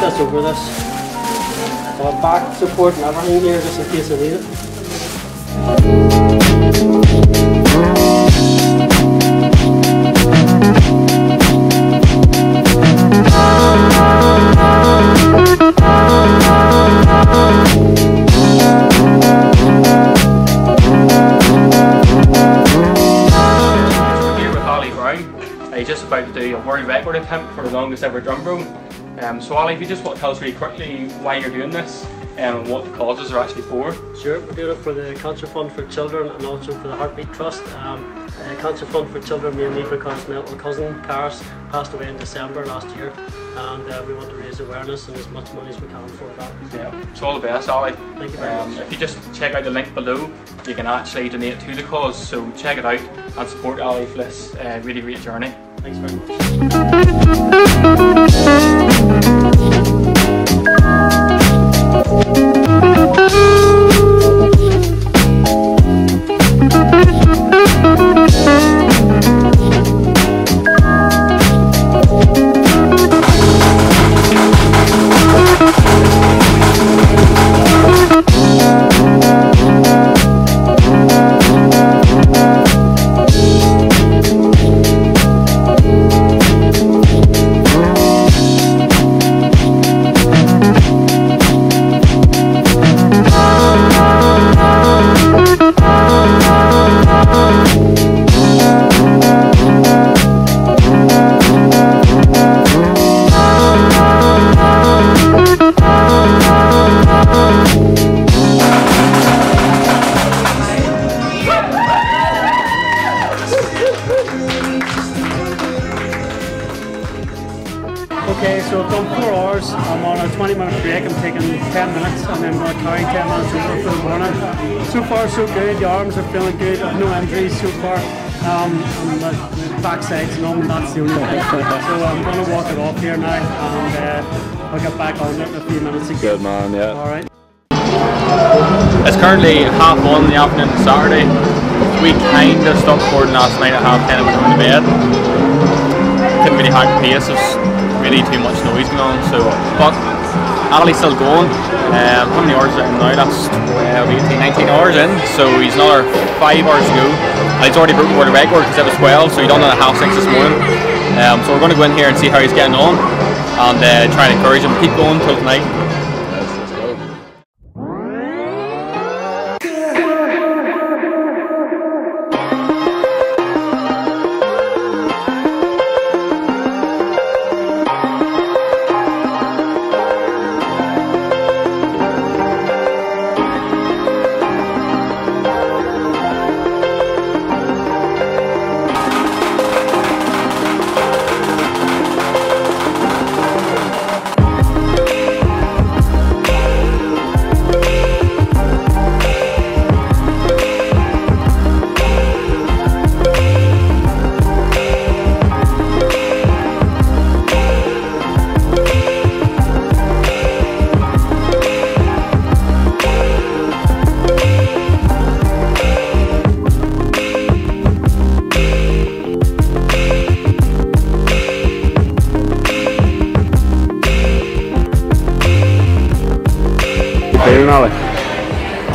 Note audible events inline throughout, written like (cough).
this over this. So I'm back support and everything here just in case I need it. He's just about to do a world record attempt for the longest ever room. Um, so Ali, if you just want to tell us really quickly why you're doing this and what the causes are actually for. Sure, we're doing it for the Cancer Fund for Children and also for the Heartbeat Trust. Um, uh, Cancer Fund for Children mainly because my little cousin Cariss passed away in December last year and uh, we want to raise awareness and as much money as we can for that. Yeah, it's all the best Ali. Thank you very um, much. If you just check out the link below you can actually donate to the cause so check it out and support Ali for this uh, really great journey. Thanks very much. Okay, so I've done four hours. I'm on a 20 minute break. I'm taking 10 minutes and then I'm going to carry 10 minutes over for the morning. So far, so good. The arms are feeling good. I've no injuries so far. Um, and the, the backside's numb, that's the only thing. (laughs) so I'm going to walk it off here now and uh, I'll get back on it in a few minutes again. Good man, yeah. Alright. It's currently half one in the afternoon on Saturday. We kind of stopped recording last night at half ten and went home to bed. Couldn't really hack the pace, there's really too much noise going on. So, but Ali's still going. Um, how many hours are in now? That's 12, 18, 19 hours in. So he's another five hours to go. And he's already broken the world record because it was 12, so he done it at half six this morning. Um, so we're going to go in here and see how he's getting on and uh, try and encourage him to keep going till tonight.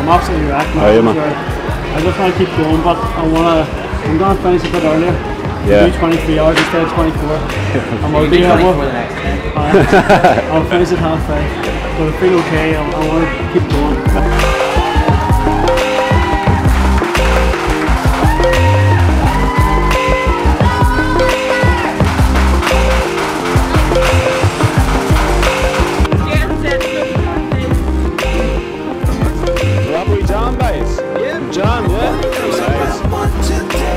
I'm absolutely wrecked. How are you, man? I just want to keep going, but I want to. I'm going to finish a bit earlier. Yeah. Do 23 hours instead of 24. (laughs) I'm You'll be 24 the next day. I'll finish at half five. But I feel okay. I, I want to keep going. Nice. One today,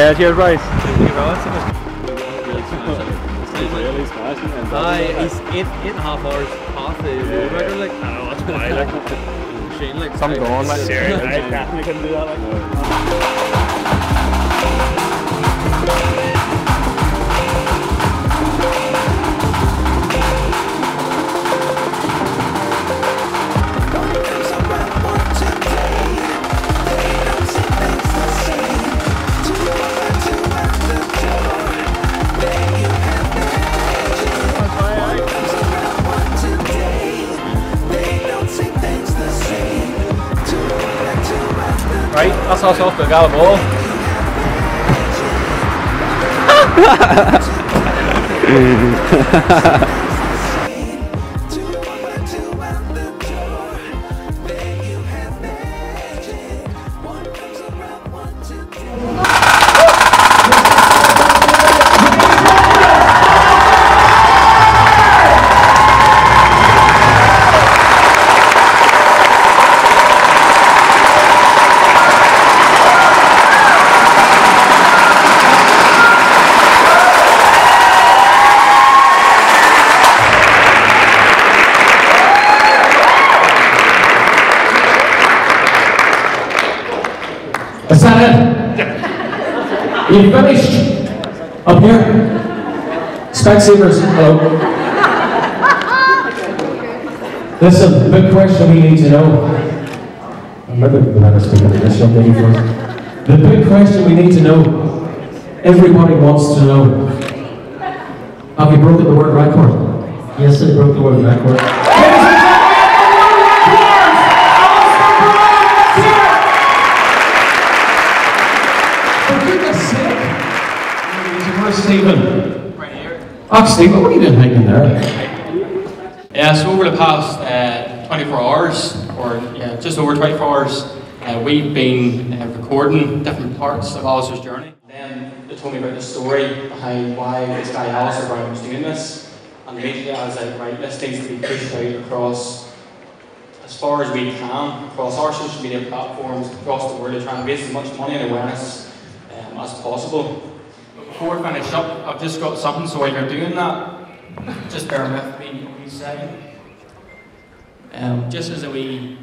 Yeah, cheers, Bryce. Really smashing. and Aye, he's eight, eight and a half hours the road record, like. I know, that's why, like. (laughs) Shane, like. Some going, like, serious. I definitely couldn't do that. Like. (laughs) Right, that's us off the Galaball. (laughs) You finished? Up here? Specsavers, hello. Listen, big question we need to know. We better speak this young lady first. The big question we need to know. Everybody wants to know. Have you broken the world record? Yes, I broke the world record. Stephen? Right here. Oh, Stephen, what are you doing hanging there? Yeah, so over the past uh, 24 hours, or yeah, just over 24 hours, uh, we've been uh, recording different parts of Alistair's journey. Then they told me about the story behind why this guy Alistair Brown was doing this, and immediately I was like, right, this needs to be pushed out across as far as we can, across our social media platforms, across the world, to try and raise as much money and awareness um, as possible. Before I finish up, I've just got something, so while you're doing that, just bear with me a wee second. Um, just as a wee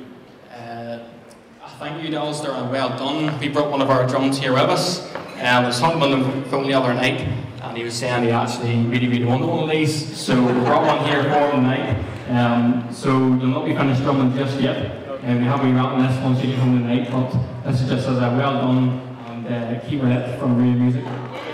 uh, thank you to Alistair and well done, we brought one of our drums here with us. Um, was talking on the phone the other night, and he was saying he actually really, really wanted one of these. So we brought one here for him tonight. Um, so you'll not be finished drumming just yet. And we have been wrapping this once you get home tonight, but this is just as a well done and uh, keep it from Ruach Music.